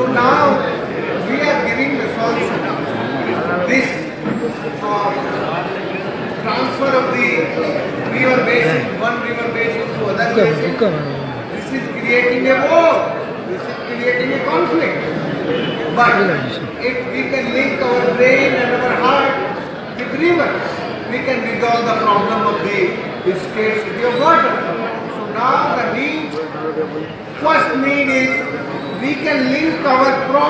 So now we are giving the solution. This for transfer of the river basin, one river basin to other basin, this is creating a war. This is creating a conflict. But if we can link our brain and our heart with rivers, we can resolve the problem of the scarcity of water. So now the need, first need is we can link our crop